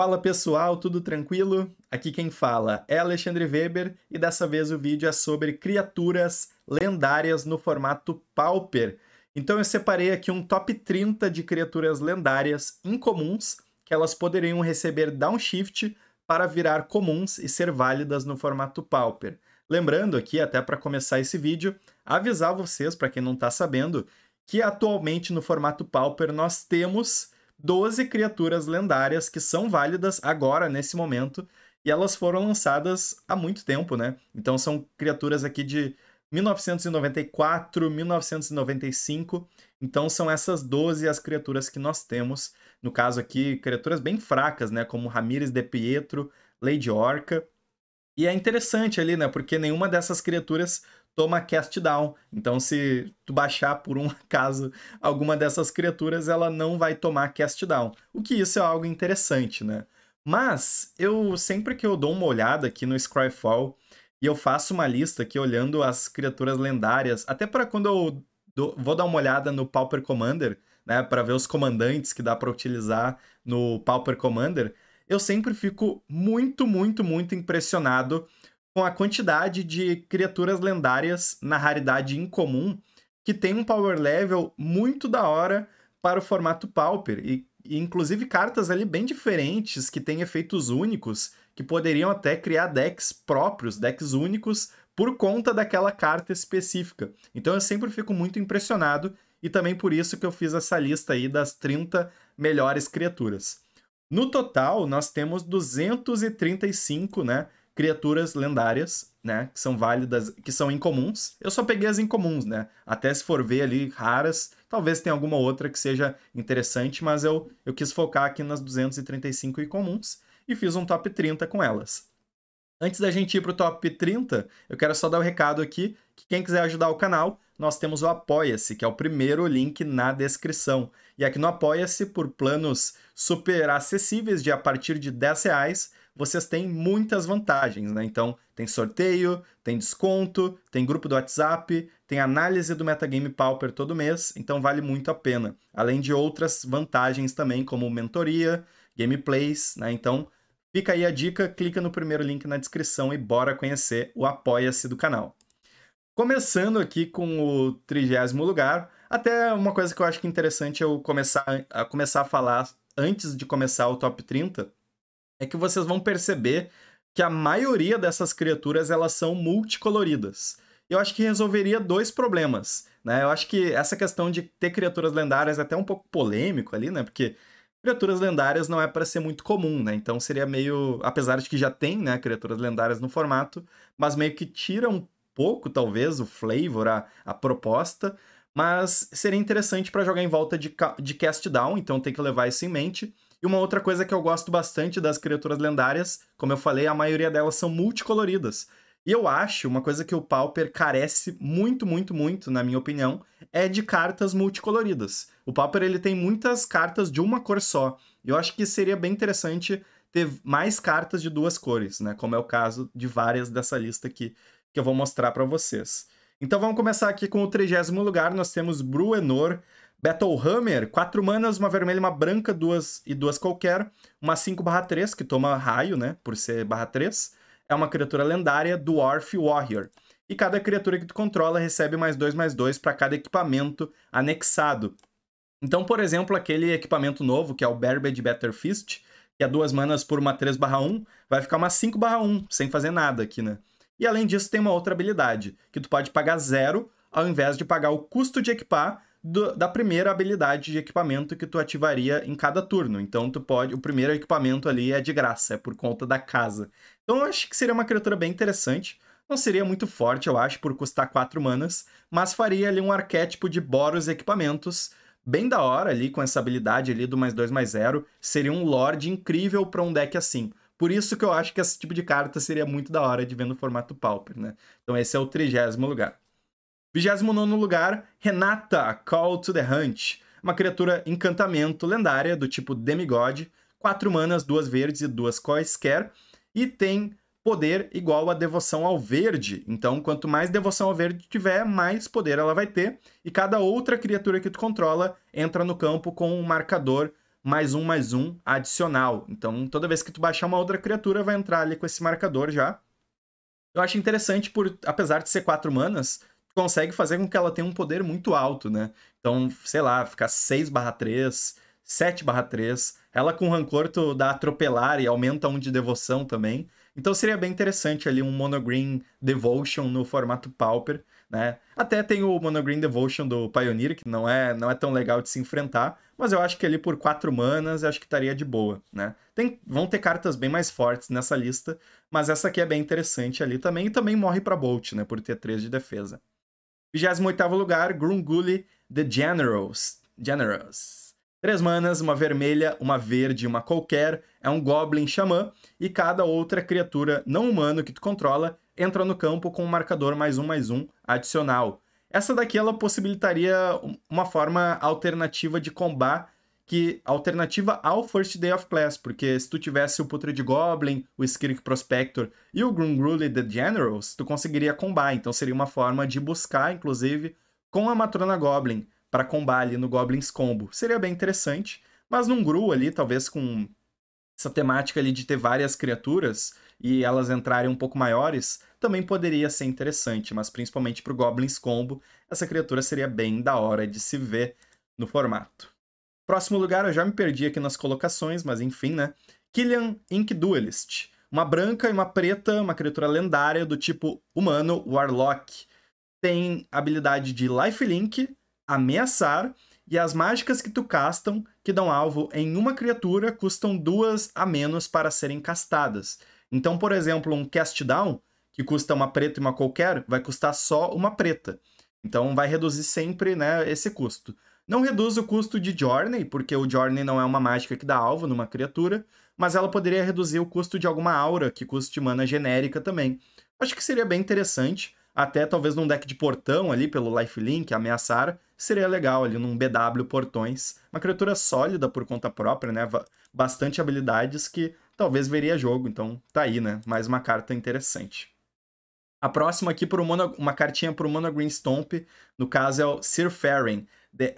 Fala pessoal, tudo tranquilo? Aqui quem fala é Alexandre Weber e dessa vez o vídeo é sobre criaturas lendárias no formato Pauper. Então eu separei aqui um top 30 de criaturas lendárias incomuns que elas poderiam receber downshift para virar comuns e ser válidas no formato Pauper. Lembrando aqui, até para começar esse vídeo, avisar vocês, para quem não está sabendo, que atualmente no formato Pauper nós temos 12 criaturas lendárias que são válidas agora, nesse momento, e elas foram lançadas há muito tempo, né? Então são criaturas aqui de 1994, 1995. Então são essas 12 as criaturas que nós temos. No caso aqui, criaturas bem fracas, né? Como Ramires de Pietro, Lady Orca. E é interessante ali, né? Porque nenhuma dessas criaturas toma cast down. Então, se tu baixar por um acaso alguma dessas criaturas, ela não vai tomar cast down. O que isso é algo interessante, né? Mas eu sempre que eu dou uma olhada aqui no Scryfall e eu faço uma lista aqui olhando as criaturas lendárias, até para quando eu dou, vou dar uma olhada no Pauper Commander, né, para ver os comandantes que dá para utilizar no Pauper Commander, eu sempre fico muito, muito, muito impressionado com a quantidade de criaturas lendárias na raridade incomum que tem um power level muito da hora para o formato Pauper e, e inclusive cartas ali bem diferentes que têm efeitos únicos que poderiam até criar decks próprios, decks únicos por conta daquela carta específica. Então eu sempre fico muito impressionado e também por isso que eu fiz essa lista aí das 30 melhores criaturas. No total, nós temos 235, né, criaturas lendárias, né? Que são válidas, que são incomuns. Eu só peguei as incomuns, né? Até se for ver ali raras, talvez tenha alguma outra que seja interessante, mas eu, eu quis focar aqui nas 235 incomuns e fiz um top 30 com elas. Antes da gente ir para o top 30, eu quero só dar o um recado aqui que quem quiser ajudar o canal, nós temos o Apoia-se, que é o primeiro link na descrição. E aqui no Apoia-se, por planos super acessíveis de a partir de 10 reais, vocês têm muitas vantagens, né? Então, tem sorteio, tem desconto, tem grupo do WhatsApp, tem análise do Metagame Pauper todo mês, então vale muito a pena. Além de outras vantagens também, como mentoria, gameplays, né? Então, fica aí a dica, clica no primeiro link na descrição e bora conhecer o Apoia-se do canal. Começando aqui com o trigésimo lugar, até uma coisa que eu acho que é interessante eu começar a, começar a falar antes de começar o top 30, é que vocês vão perceber que a maioria dessas criaturas elas são multicoloridas. Eu acho que resolveria dois problemas, né? Eu acho que essa questão de ter criaturas lendárias é até um pouco polêmico ali, né? Porque criaturas lendárias não é para ser muito comum, né? Então seria meio, apesar de que já tem, né, criaturas lendárias no formato, mas meio que tira um pouco, talvez, o flavor, a, a proposta, mas seria interessante para jogar em volta de, de cast down, então tem que levar isso em mente. E uma outra coisa que eu gosto bastante das criaturas lendárias, como eu falei, a maioria delas são multicoloridas. E eu acho, uma coisa que o Pauper carece muito, muito, muito, na minha opinião, é de cartas multicoloridas. O Pauper ele tem muitas cartas de uma cor só. Eu acho que seria bem interessante ter mais cartas de duas cores, né? Como é o caso de várias dessa lista aqui que eu vou mostrar para vocês. Então vamos começar aqui com o trigésimo lugar. Nós temos Bruenor, Battlehammer, 4 manas, uma vermelha uma branca, duas e duas qualquer. Uma 5/3, que toma raio, né? Por ser barra 3. É uma criatura lendária, Dwarf Warrior. E cada criatura que tu controla recebe mais 2 mais 2 para cada equipamento anexado. Então, por exemplo, aquele equipamento novo, que é o Berbed Better Fist, que é duas manas por uma 3/1, vai ficar uma 5/1, sem fazer nada aqui, né? E além disso, tem uma outra habilidade, que tu pode pagar zero ao invés de pagar o custo de equipar do, da primeira habilidade de equipamento que tu ativaria em cada turno. Então tu pode, o primeiro equipamento ali é de graça, é por conta da casa. Então eu acho que seria uma criatura bem interessante. Não seria muito forte, eu acho, por custar 4 manas, mas faria ali um arquétipo de Boros equipamentos bem da hora ali, com essa habilidade ali do mais 2 mais 0. Seria um Lorde incrível para um deck assim. Por isso que eu acho que esse tipo de carta seria muito da hora de ver no formato Pauper, né? Então esse é o trigésimo lugar. 29 lugar, Renata, Call to the Hunt. Uma criatura encantamento lendária do tipo Demigod. 4 manas, 2 verdes e 2 quaisquer. E tem poder igual a devoção ao verde. Então, quanto mais devoção ao verde tiver, mais poder ela vai ter. E cada outra criatura que tu controla entra no campo com um marcador mais um, mais um adicional. Então, toda vez que tu baixar uma outra criatura, vai entrar ali com esse marcador já. Eu acho interessante, por apesar de ser quatro manas, consegue fazer com que ela tenha um poder muito alto, né? Então, sei lá, ficar 6 barra 3, 7 barra 3. Ela com rancor tu dá atropelar e aumenta um de devoção também. Então seria bem interessante ali um Monogreen Devotion no formato Pauper, né? Até tem o Monogreen Devotion do Pioneer, que não é, não é tão legal de se enfrentar, mas eu acho que ali por 4 manas eu acho que estaria de boa, né? Tem, vão ter cartas bem mais fortes nessa lista, mas essa aqui é bem interessante ali também, e também morre para Bolt, né? Por ter 3 de defesa. 28 lugar, Grunguli The Generals. Generals. Três manas, uma vermelha, uma verde uma qualquer, é um Goblin Xamã, e cada outra criatura não humano que tu controla entra no campo com um marcador mais um mais um adicional. Essa daqui ela possibilitaria uma forma alternativa de combar que alternativa ao First Day of Class, porque se tu tivesse o Putrid Goblin, o Skirk Prospector e o Grungruli The Generals, tu conseguiria combar, então seria uma forma de buscar, inclusive, com a Matrona Goblin, para combar ali no Goblins Combo. Seria bem interessante, mas num Gru ali, talvez com essa temática ali de ter várias criaturas e elas entrarem um pouco maiores, também poderia ser interessante, mas principalmente para o Goblins Combo, essa criatura seria bem da hora de se ver no formato. Próximo lugar, eu já me perdi aqui nas colocações, mas enfim, né? Killian Ink Duelist. Uma branca e uma preta, uma criatura lendária do tipo humano Warlock. Tem habilidade de lifelink, ameaçar, e as mágicas que tu castam, que dão alvo em uma criatura, custam duas a menos para serem castadas. Então, por exemplo, um cast down, que custa uma preta e uma qualquer, vai custar só uma preta. Então vai reduzir sempre né, esse custo. Não reduz o custo de Journey, porque o Journey não é uma mágica que dá alvo numa criatura, mas ela poderia reduzir o custo de alguma aura que custe mana genérica também. Acho que seria bem interessante, até talvez num deck de portão ali, pelo lifelink, ameaçar, seria legal ali num BW Portões. Uma criatura sólida por conta própria, né? Bastante habilidades que talvez veria jogo. Então tá aí, né? Mais uma carta interessante. A próxima aqui por mono, uma cartinha para o Mono Green Stomp. No caso é o Sir Faren, The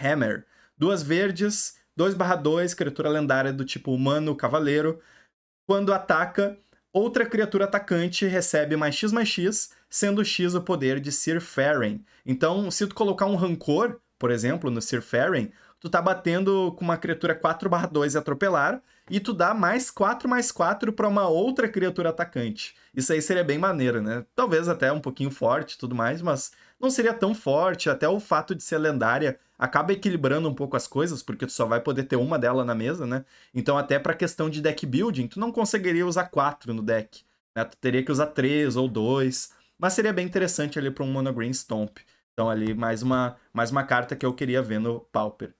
Hammer. Duas verdes, 2/2, criatura lendária do tipo humano cavaleiro. Quando ataca, outra criatura atacante recebe mais X mais X, sendo X o poder de Sir Faren. Então, se tu colocar um rancor, por exemplo, no Sir Faren, tu tá batendo com uma criatura 4/2 e atropelar, e tu dá mais 4 mais 4 para uma outra criatura atacante. Isso aí seria bem maneiro, né? Talvez até um pouquinho forte e tudo mais, mas não seria tão forte. Até o fato de ser lendária acaba equilibrando um pouco as coisas, porque tu só vai poder ter uma dela na mesa, né? Então, até para questão de deck building, tu não conseguiria usar 4 no deck. Né? Tu teria que usar 3 ou 2. Mas seria bem interessante ali para um Mono Green Stomp. Então, ali, mais uma, mais uma carta que eu queria ver no Pauper.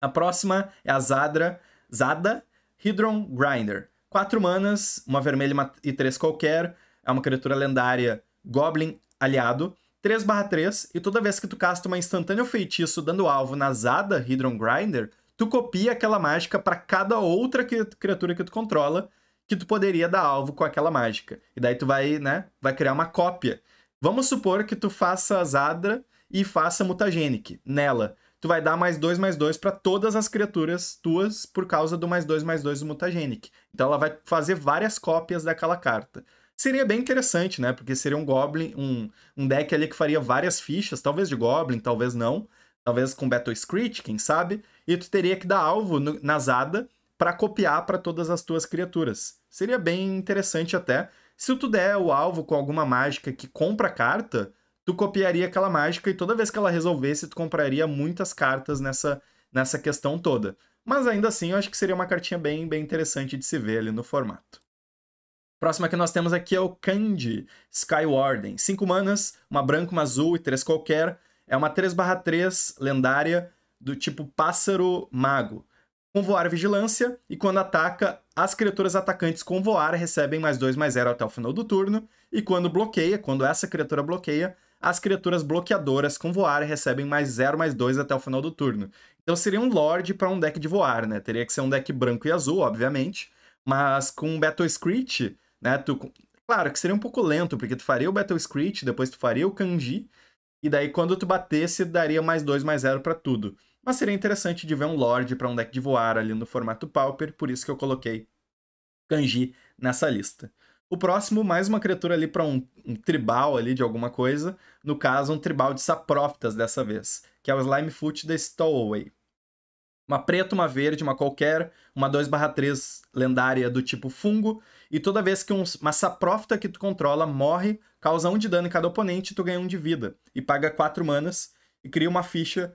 A próxima é a Zadra, Zada Hydron Grinder. Quatro manas, uma vermelha e três qualquer. É uma criatura lendária Goblin aliado. 3/3, e toda vez que tu casta uma instantânea feitiço dando alvo na Zada Hydron Grinder, tu copia aquela mágica para cada outra criatura que tu controla, que tu poderia dar alvo com aquela mágica. E daí tu vai, né, vai criar uma cópia. Vamos supor que tu faça a Zadra e faça Mutagenic nela tu vai dar mais 2 mais 2 para todas as criaturas tuas por causa do mais 2 mais 2 do Mutagenic. Então ela vai fazer várias cópias daquela carta. Seria bem interessante, né? Porque seria um Goblin, um, um deck ali que faria várias fichas, talvez de Goblin, talvez não. Talvez com Battle Screech, quem sabe. E tu teria que dar alvo no, na Zada para copiar para todas as tuas criaturas. Seria bem interessante até. Se tu der o alvo com alguma mágica que compra carta, tu copiaria aquela mágica e toda vez que ela resolvesse, tu compraria muitas cartas nessa, nessa questão toda. Mas ainda assim, eu acho que seria uma cartinha bem, bem interessante de se ver ali no formato. Próxima que nós temos aqui é o Kanji Skywarden. 5 manas, uma branca, uma azul e três qualquer. É uma 3/3 lendária do tipo Pássaro Mago. Com voar vigilância, e quando ataca, as criaturas atacantes com voar recebem mais 2 mais 0 até o final do turno. E quando bloqueia, quando essa criatura bloqueia, as criaturas bloqueadoras com voar recebem mais 0, mais 2 até o final do turno. Então seria um Lorde para um deck de voar, né? Teria que ser um deck branco e azul, obviamente, mas com Battle Screech, né? Tu... Claro que seria um pouco lento, porque tu faria o Battle Screech, depois tu faria o Kanji, e daí quando tu batesse, daria mais 2, mais 0 para tudo. mas seria interessante de ver um Lorde para um deck de voar ali no formato Pauper, por isso que eu coloquei Kanji nessa lista. O próximo, mais uma criatura ali para um, um, tribal ali de alguma coisa, no caso um tribal de Saprófitas dessa vez, que é o Slimefoot da Stowaway. Uma preta, uma verde, uma qualquer, uma 2/3 lendária do tipo fungo, e toda vez que um, uma saprófita que tu controla morre, causa um de dano em cada oponente, tu ganha um de vida, e paga 4 manas, e cria uma ficha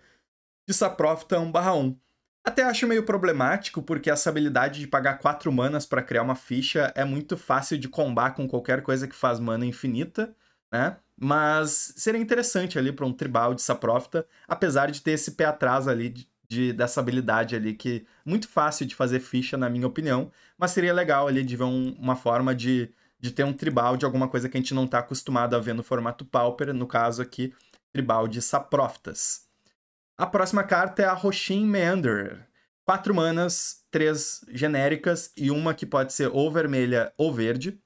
de saprófita 1/1. Até acho meio problemático, porque essa habilidade de pagar 4 manas para criar uma ficha é muito fácil de combar com qualquer coisa que faz mana infinita, né? Mas seria interessante ali para um tribal de saprófita, apesar de ter esse pé atrás ali de, de, dessa habilidade ali, que muito fácil de fazer ficha, na minha opinião, mas seria legal ali de ver um, uma forma de, de ter um tribal de alguma coisa que a gente não está acostumado a ver no formato Pauper, no caso aqui, tribal de Saprófitas. A próxima carta é a Roshin Meanderer. Quatro manas, três genéricas e uma que pode ser ou vermelha ou verde.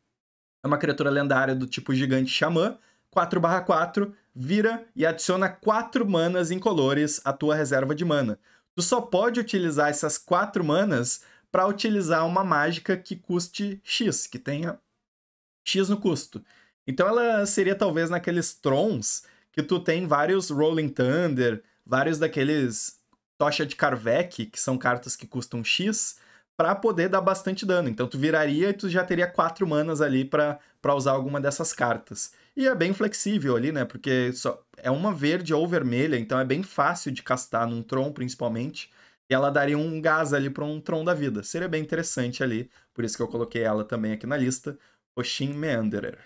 É uma criatura lendária do tipo gigante xamã, 4/4, vira e adiciona 4 manas incolores à tua reserva de mana. Tu só pode utilizar essas 4 manas para utilizar uma mágica que custe X, que tenha X no custo. Então ela seria talvez naqueles Trons que tu tem vários Rolling Thunder, vários daqueles Tocha de Karvek, que são cartas que custam X, para poder dar bastante dano. Então tu viraria e tu já teria quatro manas ali para usar alguma dessas cartas. E é bem flexível ali, né? Porque só é uma verde ou vermelha, então é bem fácil de castar num Tron, principalmente. E ela daria um gás ali para um Tron da vida. Seria bem interessante ali, por isso que eu coloquei ela também aqui na lista. Oshin Meanderer.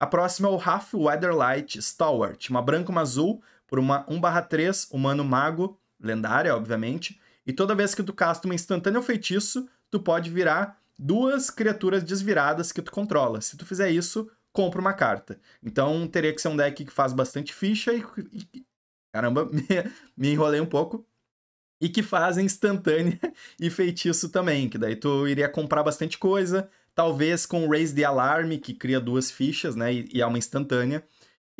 A próxima é o Half Weatherlight Stalwart, uma branca uma azul, por uma 1/3, humano mago, lendária, obviamente, e toda vez que tu casta uma instantânea feitiço, tu pode virar duas criaturas desviradas que tu controla. Se tu fizer isso, compra uma carta. Então teria que ser um deck que faz bastante ficha e. e caramba, me, me enrolei um pouco. E que faz instantânea e feitiço também, que daí tu iria comprar bastante coisa, talvez com Raise the Alarm, que cria duas fichas, né, e, e é uma instantânea.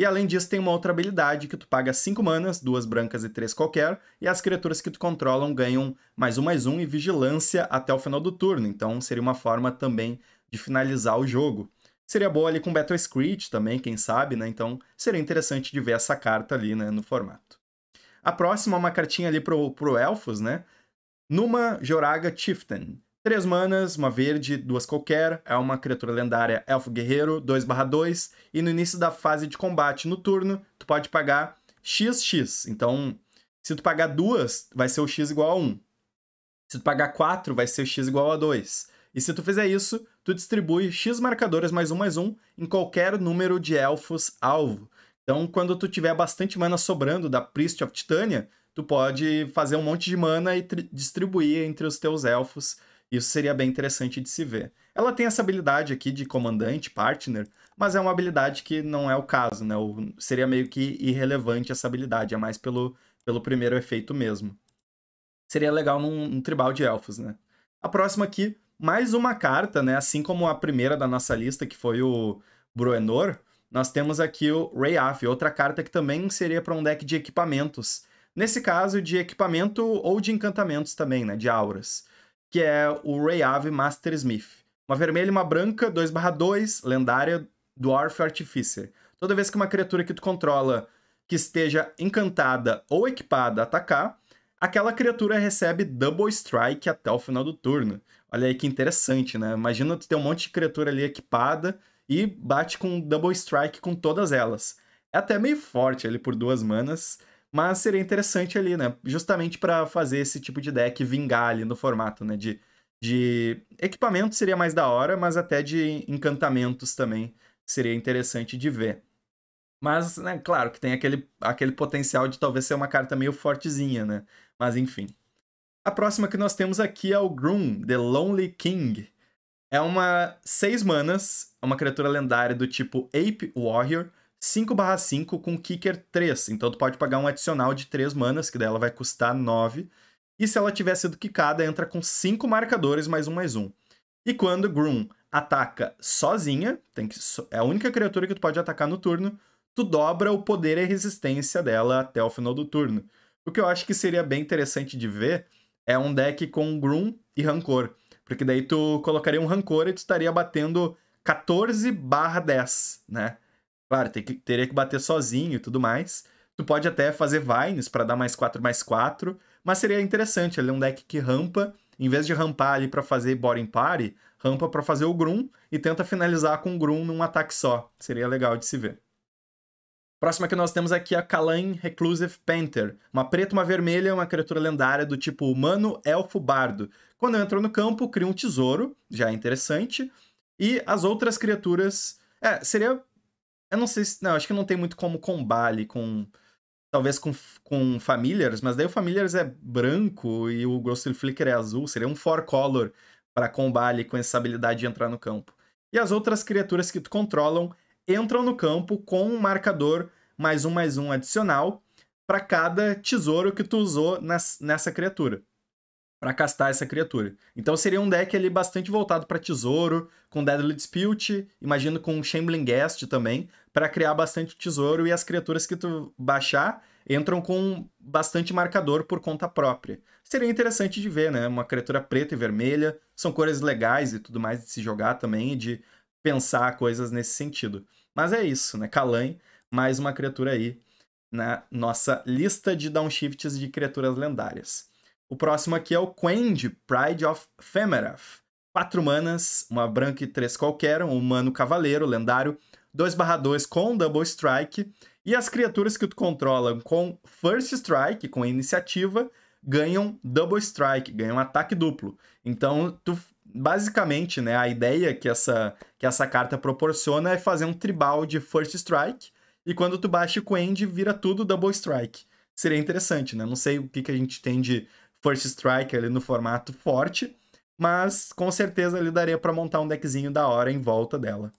E além disso, tem uma outra habilidade que tu paga 5 manas, duas brancas e três qualquer, e as criaturas que tu controlam ganham mais um, mais um e vigilância até o final do turno. Então seria uma forma também de finalizar o jogo. Seria boa ali com Battle Screech também, quem sabe, né? Então seria interessante de ver essa carta ali né, no formato. A próxima é uma cartinha ali pro, pro Elfos, né? Numa Joraga Chieftain. Três manas, uma verde, duas qualquer, é uma criatura lendária Elfo Guerreiro, 2/2, e no início da fase de combate no turno, tu pode pagar XX. Então, se tu pagar duas, vai ser o X igual a 1. Se tu pagar 4, vai ser o X igual a 2. E se tu fizer isso, tu distribui X marcadores mais um mais um em qualquer número de elfos alvo. Então, quando tu tiver bastante mana sobrando da Priest of Titânia, tu pode fazer um monte de mana e distribuir entre os teus elfos isso seria bem interessante de se ver. Ela tem essa habilidade aqui de comandante, partner, mas é uma habilidade que não é o caso, né? O, seria meio que irrelevante essa habilidade, é mais pelo, pelo primeiro efeito mesmo. Seria legal num, num tribal de elfos, né? A próxima aqui, mais uma carta, né? Assim como a primeira da nossa lista, que foi o Bruenor, nós temos aqui o Rayaf, outra carta que também seria para um deck de equipamentos. Nesse caso, de equipamento ou de encantamentos também, né? De auras que é o Rayave Master Smith. Uma vermelha e uma branca, 2/2, lendária Dwarf Artificer. Toda vez que uma criatura que tu controla que esteja encantada ou equipada atacar, aquela criatura recebe Double Strike até o final do turno. Olha aí que interessante, né? Imagina tu ter um monte de criatura ali equipada e bate com Double Strike com todas elas. É até meio forte ali por duas manas, mas seria interessante ali, né? Justamente para fazer esse tipo de deck vingar ali no formato, né? De, de equipamento seria mais da hora, mas até de encantamentos também seria interessante de ver. Mas, né, claro que tem aquele, aquele potencial de talvez ser uma carta meio fortezinha, né? Mas enfim. A próxima que nós temos aqui é o Groom, The Lonely King. É uma 6 manas, uma criatura lendária do tipo Ape Warrior, 5/5 com Kicker 3. Então tu pode pagar um adicional de 3 manas, que daí vai custar 9. E se ela tiver sido quicada, entra com 5 marcadores mais um mais um. E quando Groom ataca sozinha, tem que, é a única criatura que tu pode atacar no turno, tu dobra o poder e resistência dela até o final do turno. O que eu acho que seria bem interessante de ver é um deck com Groom e Rancor. Porque daí tu colocaria um Rancor e tu estaria batendo 14 barra 10, né? Claro, que, teria que bater sozinho e tudo mais. Tu pode até fazer Vines para dar mais 4 mais 4, mas seria interessante, ele é um deck que rampa, em vez de rampar ali para fazer Boring Party, rampa para fazer o Grum e tenta finalizar com o Grum num ataque só. Seria legal de se ver. Próxima que nós temos aqui é a Kalain Reclusive Panther. Uma preta, uma vermelha, uma criatura lendária do tipo humano, elfo, bardo. Quando entra no campo, cria um tesouro, já é interessante. E as outras criaturas... É, seria... Eu não sei se... Não, acho que não tem muito como combale com... Talvez com, com Familiars, mas daí o Familiars é branco e o Ghostly Flicker é azul. Seria um four color para combale com essa habilidade de entrar no campo. E as outras criaturas que tu controlam entram no campo com um marcador mais um mais um adicional para cada tesouro que tu usou nessa criatura. Para castar essa criatura. Então seria um deck ali bastante voltado para tesouro, com Deadly Dispute, imagino com Shambling Guest também, para criar bastante tesouro e as criaturas que tu baixar entram com bastante marcador por conta própria. Seria interessante de ver, né? Uma criatura preta e vermelha, são cores legais e tudo mais de se jogar também, e de pensar coisas nesse sentido. Mas é isso, né? Kalan, mais uma criatura aí na nossa lista de downshifts de criaturas lendárias. O próximo aqui é o Quend, Pride of Femerath. Quatro manas, uma branca e três qualquer, um humano cavaleiro lendário, 2/2 com Double Strike, e as criaturas que tu controla com First Strike, com iniciativa, ganham Double Strike, ganham ataque duplo. Então, tu basicamente, né, a ideia que essa, que essa carta proporciona é fazer um tribal de First Strike, e quando tu baixa o End, vira tudo Double Strike. Seria interessante, né? Não sei o que, que a gente tem de First Strike ali no formato forte, mas com certeza ele daria para montar um deckzinho da hora em volta dela.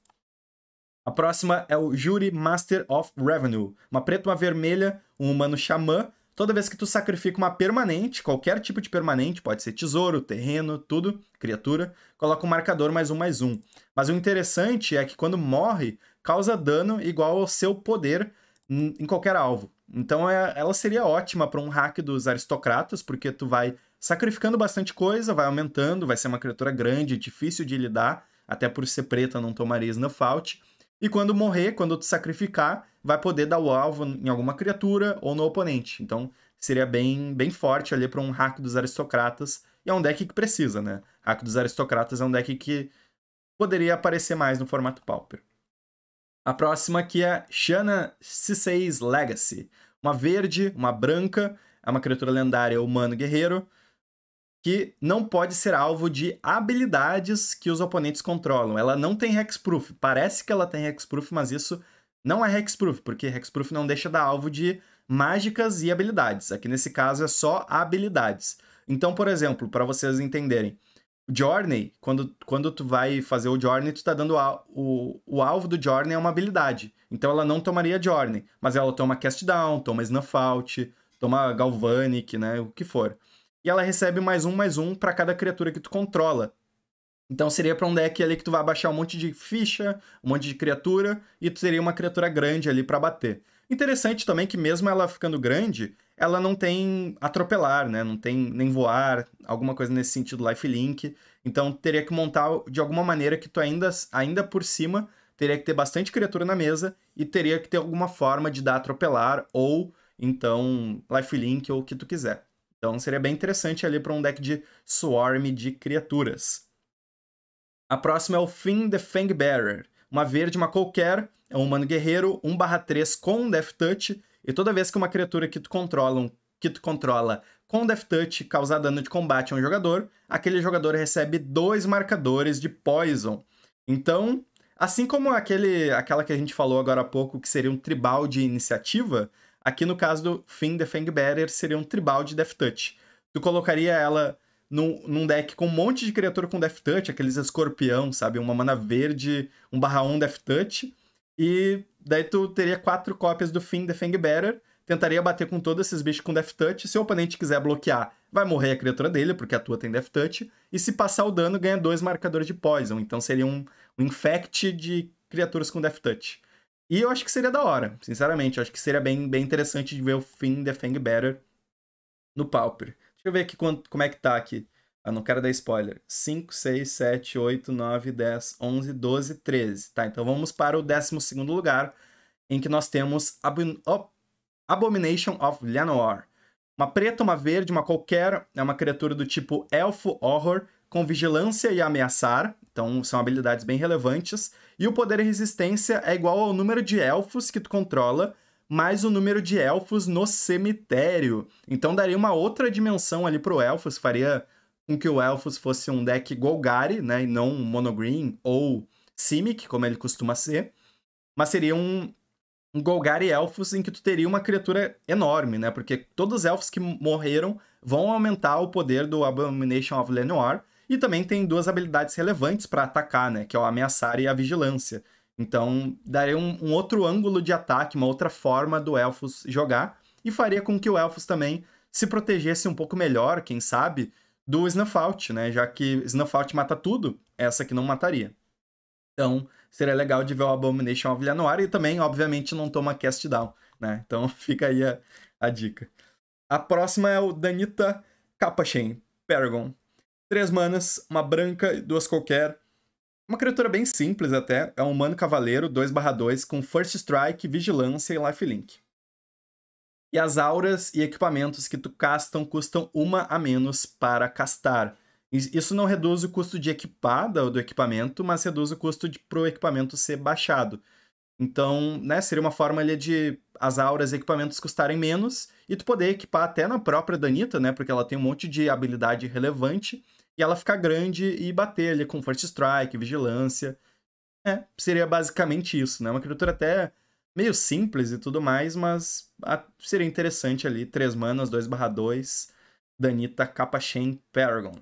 A próxima é o Jury Master of Revenue. Uma preta, uma vermelha, um humano xamã, Toda vez que tu sacrifica uma permanente, qualquer tipo de permanente, pode ser tesouro, terreno, tudo, criatura, coloca um marcador mais um mais um. Mas o interessante é que quando morre, causa dano igual ao seu poder em qualquer alvo. Então é, ela seria ótima para um hack dos aristocratas, porque tu vai sacrificando bastante coisa, vai aumentando, vai ser uma criatura grande, difícil de lidar, até por ser preta não tomaria snuff out. E quando morrer, quando tu sacrificar, vai poder dar o alvo em alguma criatura ou no oponente. Então seria bem, bem forte ali para um hack dos aristocratas. E é um deck que precisa, né? Hack dos aristocratas é um deck que poderia aparecer mais no formato Pauper. A próxima aqui é Shanna C6 Legacy. Uma verde, uma branca, é uma criatura lendária humano guerreiro que não pode ser alvo de habilidades que os oponentes controlam. Ela não tem hexproof. Parece que ela tem hexproof, mas isso não é hexproof, porque hexproof não deixa dar alvo de mágicas e habilidades. Aqui nesse caso é só habilidades. Então, por exemplo, para vocês entenderem, Journey, quando, quando tu vai fazer o Journey, tu tá dando a, o, o alvo do Journey é uma habilidade. Então ela não tomaria Journey, mas ela toma Cast Down, toma Snuff Out, toma Galvanic, né, o que for e ela recebe mais um, mais um para cada criatura que tu controla. Então seria para um deck ali que tu vai baixar um monte de ficha, um monte de criatura, e tu teria uma criatura grande ali para bater. Interessante também que mesmo ela ficando grande, ela não tem atropelar, né? Não tem nem voar, alguma coisa nesse sentido, lifelink. Então teria que montar de alguma maneira que tu ainda, ainda por cima teria que ter bastante criatura na mesa e teria que ter alguma forma de dar atropelar ou então lifelink ou o que tu quiser. Então seria bem interessante ali para um deck de Swarm de criaturas. A próxima é o Finn the Fangbearer. Uma verde, uma qualquer, é um humano guerreiro, 1/3 com Death Touch, e toda vez que uma criatura que tu controla, que tu controla com Death Touch causar dano de combate a um jogador, aquele jogador recebe dois marcadores de Poison. Então, assim como aquele, aquela que a gente falou agora há pouco, que seria um tribal de iniciativa, Aqui no caso do Finn the Fangbearer seria um tribal de Death Touch. Tu colocaria ela num, num, deck com um monte de criatura com Death Touch, aqueles escorpião, sabe? Uma mana verde, um barra 1 Death Touch. E daí tu teria quatro cópias do Finn the Fangbearer, tentaria bater com todos esses bichos com Death Touch. Se o oponente quiser bloquear, vai morrer a criatura dele, porque a tua tem Death Touch. E se passar o dano, ganha dois marcadores de Poison. Então seria um, um Infect de criaturas com Death Touch. E eu acho que seria da hora, sinceramente. Eu acho que seria bem, bem interessante de ver o fim The Fang Better no Pauper. Deixa eu ver aqui quanto, como é que tá aqui. Ah, não quero dar spoiler. 5, 6, 7, 8, 9, 10, 11, 12, 13. Tá, então vamos para o 12 lugar, em que nós temos Abon Abomination of Llanowar. Uma preta, uma verde, uma qualquer, é uma criatura do tipo Elfo Horror, com vigilância e ameaçar, então são habilidades bem relevantes. E o poder e resistência é igual ao número de elfos que tu controla, mais o número de elfos no cemitério. Então daria uma outra dimensão ali pro elfos, faria com que o elfos fosse um deck Golgari, né, e não um monogreen ou Simic, como ele costuma ser. Mas seria um, um Golgari Elfos em que tu teria uma criatura enorme, né? Porque todos os elfos que morreram vão aumentar o poder do Abomination of Lenoir. E também tem duas habilidades relevantes para atacar, né? Que é o ameaçar e a vigilância. Então, daria um, um, outro ângulo de ataque, uma outra forma do Elfos jogar. E faria com que o Elfos também se protegesse um pouco melhor, quem sabe, do Snuff né? Já que Snuff mata tudo, essa que não mataria. Então, seria legal de ver o Abomination of Lenoir e também, obviamente, não toma cast down, né? Então fica aí a, a dica. A próxima é o Danita Capachem, Paragon. Três manas, uma branca e duas qualquer. Uma criatura bem simples até, é um humano cavaleiro 2/2 com First Strike, Vigilância e Lifelink. E as auras e equipamentos que tu castam custam uma a menos para castar. Isso não reduz o custo de equipar do equipamento, mas reduz o custo para o equipamento ser baixado. Então, né, seria uma forma ali de as auras e equipamentos custarem menos e tu poder equipar até na própria Danita, né? Porque ela tem um monte de habilidade relevante e ela ficar grande e bater ali com First Strike, Vigilância. É, seria basicamente isso, né? Uma criatura até meio simples e tudo mais, mas seria interessante ali. 3 manas, 2/2, Danita, Capa Chain, Paragon.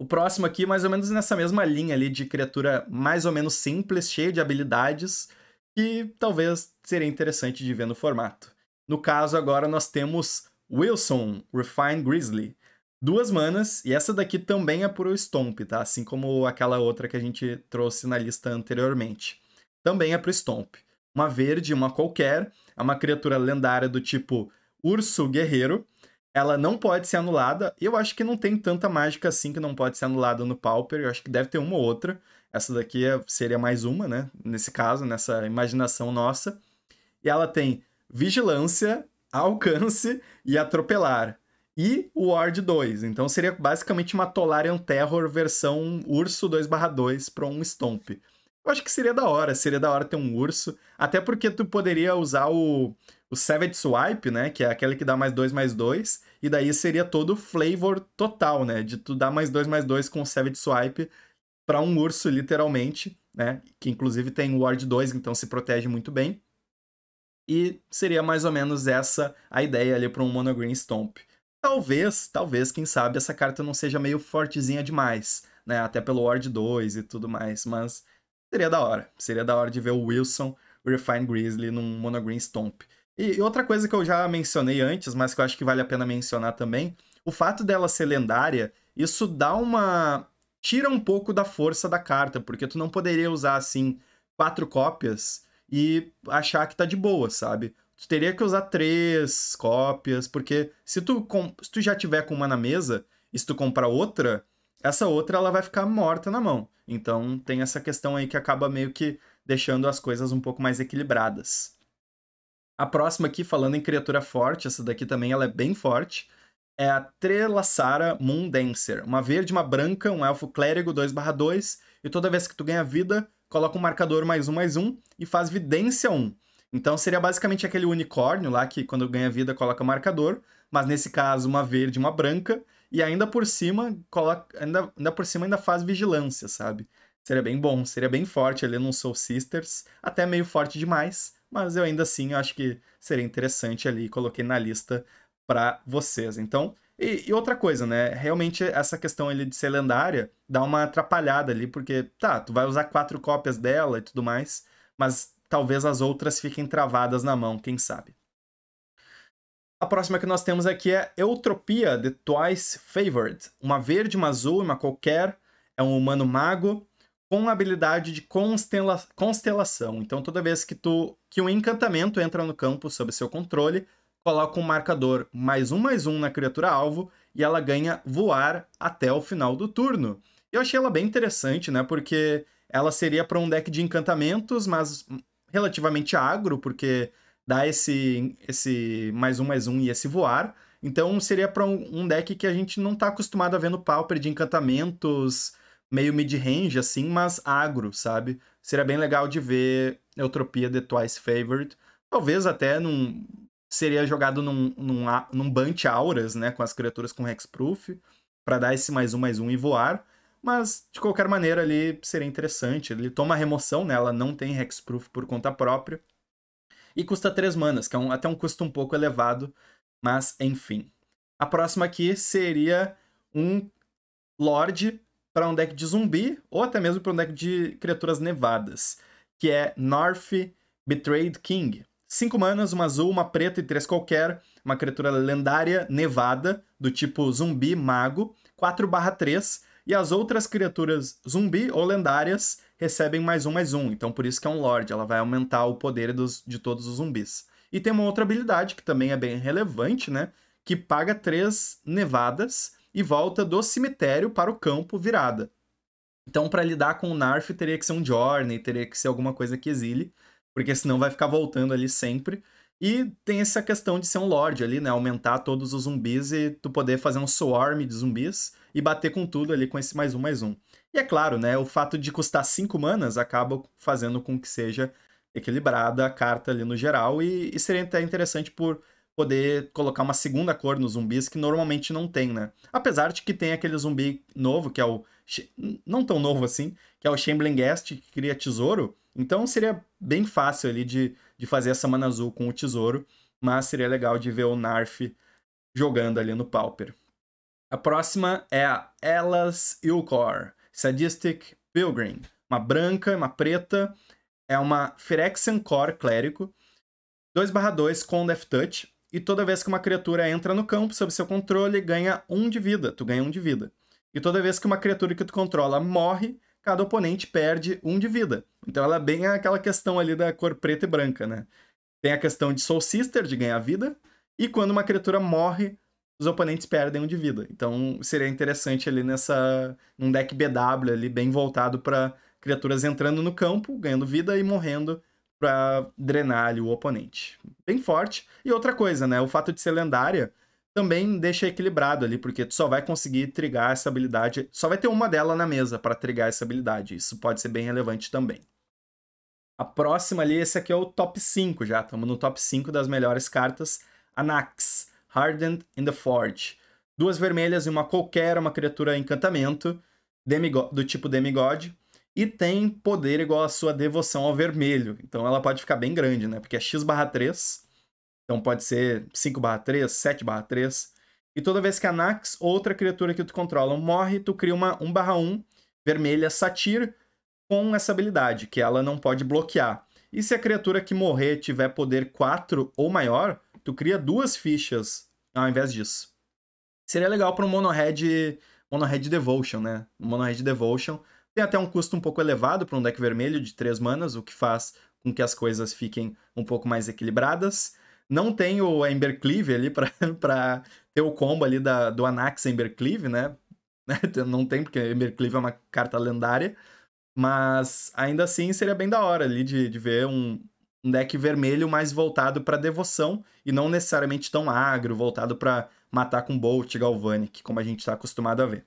O próximo aqui, mais ou menos nessa mesma linha ali de criatura mais ou menos simples, cheia de habilidades, que talvez seria interessante de ver no formato. No caso, agora nós temos Wilson, Refined Grizzly. Duas manas, e essa daqui também é por Stomp, tá? Assim como aquela outra que a gente trouxe na lista anteriormente. Também é pro Stomp. Uma verde, uma qualquer, é uma criatura lendária do tipo Urso Guerreiro, ela não pode ser anulada. Eu acho que não tem tanta mágica assim que não pode ser anulada no Pauper. Eu acho que deve ter uma ou outra. Essa daqui é, seria mais uma, né? Nesse caso, nessa imaginação nossa. E ela tem vigilância, alcance e atropelar. E o Ward 2. Então seria basicamente uma Tolarian Terror versão urso 2/2 para um Stomp. Eu acho que seria da hora, seria da hora ter um urso. Até porque tu poderia usar o, o Savage Swipe, né? Que é aquele que dá mais 2 mais 2. E daí seria todo o flavor total, né? De tu dar mais 2 mais 2 com o Savage Swipe para um urso, literalmente, né? Que inclusive tem Ward 2, então se protege muito bem. E seria mais ou menos essa a ideia ali para um Mono Green Stomp. Talvez, talvez, quem sabe, essa carta não seja meio fortezinha demais, né? Até pelo Ward 2 e tudo mais, mas Seria da hora. Seria da hora de ver o Wilson, Refine Grizzly num Monogreen Stomp. E, e outra coisa que eu já mencionei antes, mas que eu acho que vale a pena mencionar também, o fato dela ser lendária, isso dá uma. tira um pouco da força da carta, porque tu não poderia usar assim quatro cópias e achar que tá de boa, sabe? Tu teria que usar três cópias, porque se tu, se tu já tiver com uma na mesa e se tu comprar outra, essa outra ela vai ficar morta na mão. Então tem essa questão aí que acaba meio que deixando as coisas um pouco mais equilibradas. A próxima aqui, falando em criatura forte, essa daqui também ela é bem forte, é a Trelassara Moon Dancer. Uma verde, uma branca, um elfo clérigo 2/2, e toda vez que tu ganha vida, coloca um marcador mais um mais um e faz vidência 1. Então seria basicamente aquele unicórnio lá que quando ganha vida coloca marcador, mas nesse caso uma verde uma branca, e ainda por cima, coloca, ainda, ainda por cima ainda faz vigilância, sabe? Seria bem bom, seria bem forte ali no Soul Sisters, até meio forte demais, mas eu ainda assim acho que seria interessante ali, coloquei na lista para vocês. Então, e, e, outra coisa, né? Realmente essa questão ali de ser lendária dá uma atrapalhada ali, porque tá, tu vai usar quatro cópias dela e tudo mais, mas talvez as outras fiquem travadas na mão, quem sabe. A próxima que nós temos aqui é Eutropia, The Twice Favored. Uma verde, uma azul, uma qualquer. É um humano mago com habilidade de constela constelação. Então, toda vez que, tu, que um encantamento entra no campo sob seu controle, coloca um marcador mais um mais um na criatura alvo e ela ganha voar até o final do turno. Eu achei ela bem interessante, né? Porque ela seria para um deck de encantamentos, mas relativamente agro, porque dá esse, esse mais um mais um e esse voar. Então seria para um, deck que a gente não está acostumado a ver no Pauper de encantamentos meio mid-range, assim, mas agro, sabe? Seria bem legal de ver Eutropia The Twice Favored. Talvez até num. Seria jogado num, num, num Bunch Auras, né? Com as criaturas com Hexproof, para dar esse mais um mais um e voar. Mas, de qualquer maneira, ali seria interessante. Ele toma remoção, né? Ela não tem Hexproof por conta própria. E custa 3 manas, que é um, até um custo um pouco elevado, mas enfim. A próxima aqui seria um Lorde para um deck de zumbi, ou até mesmo para um deck de criaturas nevadas, que é North Betrayed King. 5 manas, uma azul, uma preta e três qualquer, uma criatura lendária nevada, do tipo zumbi mago, 4/3, e as outras criaturas zumbi ou lendárias recebem mais um, mais um. Então por isso que é um Lorde, ela vai aumentar o poder dos, de todos os zumbis. E tem uma outra habilidade que também é bem relevante, né? Que paga três nevadas e volta do cemitério para o campo virada. Então, para lidar com o Narf, teria que ser um Journey, teria que ser alguma coisa que exile, porque senão vai ficar voltando ali sempre. E tem essa questão de ser um Lorde ali, né? Aumentar todos os zumbis e tu poder fazer um swarm de zumbis e bater com tudo ali com esse mais um, mais um. E é claro, né? O fato de custar 5 manas acaba fazendo com que seja equilibrada a carta ali no geral e, e seria até interessante por poder colocar uma segunda cor nos zumbis que normalmente não tem, né? Apesar de que tem aquele zumbi novo, que é o. Não tão novo assim, que é o Shambling Guest, que cria tesouro. Então seria bem fácil ali de, de fazer essa mana azul com o tesouro, mas seria legal de ver o Narf jogando ali no Pauper. A próxima é a Elas Ilkor, Sadistic Pilgrim. Uma branca, uma preta, é uma Phyrexian Core Clérigo, 2/2 com Death Touch, e toda vez que uma criatura entra no campo sob seu controle, ganha um de vida, tu ganha um de vida. E toda vez que uma criatura que tu controla morre, cada oponente perde um de vida. Então ela é bem aquela questão ali da cor preta e branca, né? Tem a questão de Soul Sister, de ganhar vida, e quando uma criatura morre, os oponentes perdem um de vida. Então seria interessante ali nessa num deck BW ali bem voltado para criaturas entrando no campo, ganhando vida e morrendo para drenar ali o oponente. Bem forte. E outra coisa, né, o fato de ser lendária também deixa equilibrado ali, porque tu só vai conseguir trigar essa habilidade, só vai ter uma dela na mesa para trigar essa habilidade. Isso pode ser bem relevante também. A próxima ali, esse aqui é o top 5 já, estamos no top 5 das melhores cartas. Anax. Hardened in the Forge. Duas vermelhas e uma qualquer, uma criatura encantamento do tipo Demigod. E tem poder igual a sua devoção ao vermelho. Então ela pode ficar bem grande, né? Porque é x barra 3. Então pode ser 5 barra 3, 7 barra 3. E toda vez que a Nax, outra criatura que tu controla, morre, tu cria uma 1 barra 1 vermelha Satir com essa habilidade, que ela não pode bloquear. E se a criatura que morrer tiver poder 4 ou maior, tu cria duas fichas ao invés disso. Seria legal para um mono-red mono -red Devotion, né? Um mono-red Devotion tem até um custo um pouco elevado para um deck vermelho de 3 manas, o que faz com que as coisas fiquem um pouco mais equilibradas. Não tem o Embercleave ali para ter o combo ali da, do Anax Embercleave, né? Não tem, porque Embercleave é uma carta lendária. Mas ainda assim seria bem da hora ali de, de ver um, um deck vermelho mais voltado para devoção e não necessariamente tão agro, voltado para matar com Bolt Galvanic, como a gente está acostumado a ver.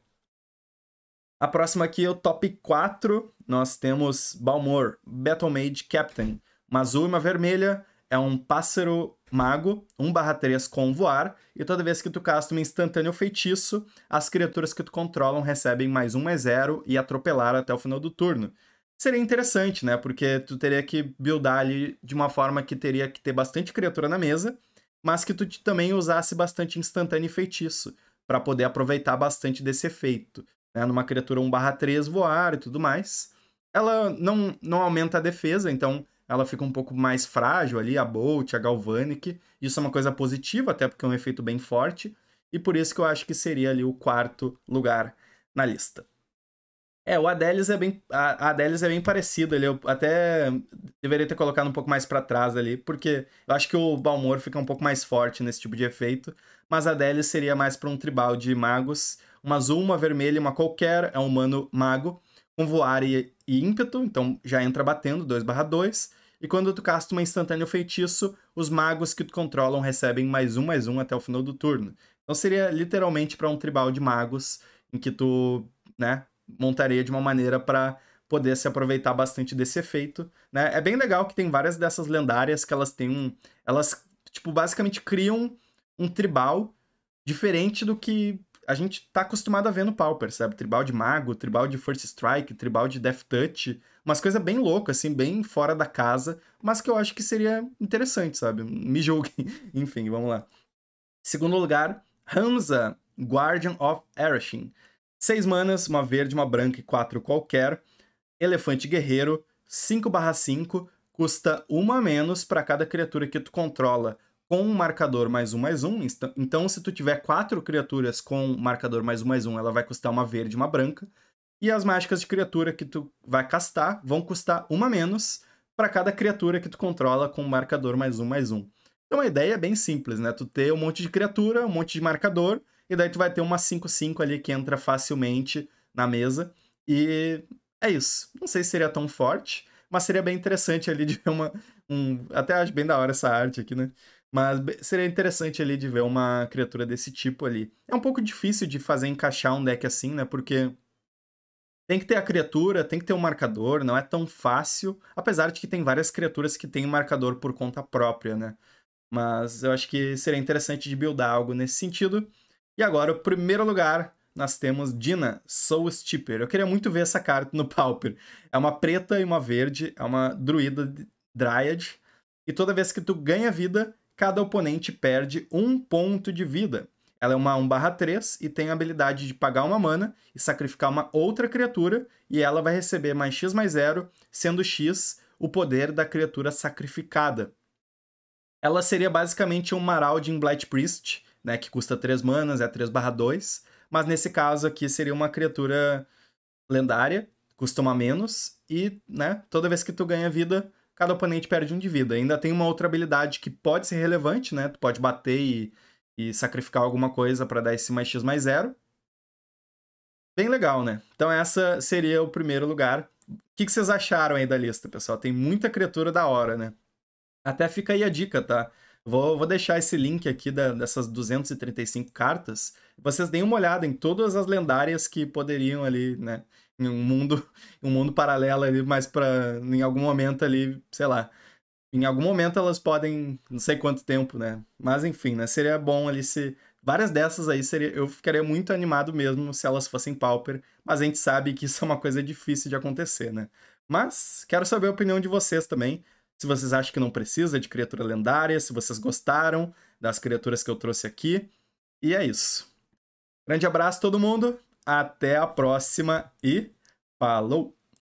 A próxima aqui é o top 4. Nós temos Balmor, Battle Mage Captain. Uma azul e uma vermelha. É um pássaro mago, 1/3 com voar. E toda vez que tu casta um instantâneo feitiço, as criaturas que tu controlam recebem mais um mais zero e atropelar até o final do turno seria interessante, né? Porque tu teria que buildar ali de uma forma que teria que ter bastante criatura na mesa, mas que tu também usasse bastante instantâneo e feitiço, para poder aproveitar bastante desse efeito. Né? Numa criatura 1/3 voar e tudo mais. Ela não, não aumenta a defesa, então ela fica um pouco mais frágil ali, a Bolt, a Galvanic. Isso é uma coisa positiva, até porque é um efeito bem forte. E por isso que eu acho que seria ali o quarto lugar na lista. É, o Adelis é bem. A Adelis é bem parecido. Ele eu até deveria ter colocado um pouco mais para trás ali, porque eu acho que o Balmor fica um pouco mais forte nesse tipo de efeito. Mas a Adelis seria mais para um tribal de magos. Uma azul, uma vermelha, uma qualquer. É um humano mago. Voar e, e ímpeto, então já entra batendo, 2/2. E quando tu casta uma instantâneo feitiço, os magos que tu controlam recebem mais um, mais um até o final do turno. Então seria literalmente para um tribal de magos, em que tu, né, montaria de uma maneira para poder se aproveitar bastante desse efeito, né? É bem legal que tem várias dessas lendárias que elas têm um, elas tipo basicamente criam um tribal diferente do que a gente tá acostumado a ver no Pauper, sabe? Tribal de mago, tribal de First Strike, tribal de Death Touch, umas coisas bem loucas assim, bem fora da casa, mas que eu acho que seria interessante, sabe? Me julguem. Enfim, vamos lá. Segundo lugar, Hamza, Guardian of Erashin. Seis manas, uma verde, uma branca e quatro qualquer. Elefante guerreiro, 5/5, custa uma a menos para cada criatura que tu controla com um marcador mais um mais um. Então, se tu tiver quatro criaturas com marcador mais um mais um, ela vai custar uma verde e uma branca. E as mágicas de criatura que tu vai castar vão custar uma menos para cada criatura que tu controla com marcador mais um mais um. Então a ideia é bem simples, né? Tu ter um monte de criatura, um monte de marcador, e daí tu vai ter uma 5-5 ali que entra facilmente na mesa. E é isso. Não sei se seria tão forte, mas seria bem interessante ali de ver uma. Um... Até acho bem da hora essa arte aqui, né? Mas seria interessante ali de ver uma criatura desse tipo ali. É um pouco difícil de fazer encaixar um deck assim, né? Porque tem que ter a criatura, tem que ter um marcador, não é tão fácil. Apesar de que tem várias criaturas que têm marcador por conta própria, né? Mas eu acho que seria interessante de buildar algo nesse sentido. E agora, o primeiro lugar, nós temos Dina, Soul Steeper. Eu queria muito ver essa carta no Pauper. É uma preta e uma verde, é uma druida Dryad. E toda vez que tu ganha vida, cada oponente perde um ponto de vida. Ela é uma 1/3 e tem a habilidade de pagar uma mana e sacrificar uma outra criatura, e ela vai receber mais X mais 0, sendo X o poder da criatura sacrificada. Ela seria basicamente um Maraldin Blight Priest, né, que custa 3 manas, é 3/2, mas nesse caso aqui seria uma criatura lendária, custa uma menos, e né, toda vez que tu ganha vida, cada oponente perde um de vida. Ainda tem uma outra habilidade que pode ser relevante, né? Tu pode bater e, e sacrificar alguma coisa para dar esse mais X mais zero. Bem legal, né? Então essa seria o primeiro lugar. O que, que vocês acharam aí da lista, pessoal? Tem muita criatura da hora, né? Até fica aí a dica, tá? Vou, vou deixar esse link aqui da, dessas 235 cartas. Vocês deem uma olhada em todas as lendárias que poderiam ali, né? Em um mundo, um mundo paralelo ali, mas para em algum momento ali, sei lá. Em algum momento elas podem, não sei quanto tempo, né? Mas enfim, né? Seria bom ali se várias dessas aí seria, eu ficaria muito animado mesmo se elas fossem pauper, mas a gente sabe que isso é uma coisa difícil de acontecer, né? Mas quero saber a opinião de vocês também se vocês acham que não precisa de criatura lendária, se vocês gostaram das criaturas que eu trouxe aqui. E é isso. Grande abraço todo mundo, até a próxima e falou!